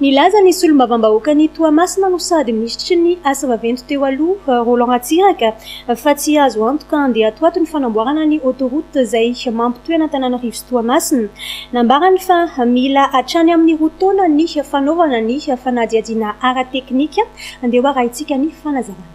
Nilaza ny solombavambahoakan'i Toamasina no sady minisitry ny asa vaventy teo aloha, Roland Ratsiraka, fa tsy azo antoka handeha atoato ny fanamboarana ny autoroute izay mampitohy an'Antananarivo sy Toamasina. Nambarany fa mila hatrany amin'ny roa taona ny fanaovana ny fanadihadiana ara-teknika. Andeha ho arahintsika ny fanazavana.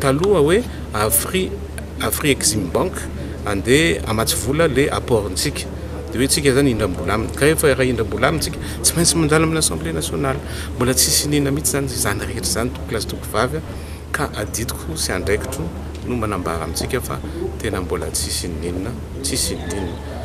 Taloha hoe Afri Afri-Eximbank andeha hamatsy vola le apport ntsika de hoe tsika zany hindra mbola aminy ka efa raha hindra mbola aminy tsika tsy maintsy mandalo amina assemblée nationale mbola tsisy iniana mitsy zany izany rehetra zany tompoko lahy sy tompoko vavy a ka adidiko sy andraikitro no manambara amitsika fa tena mbola tsisy iniana tsisy iniana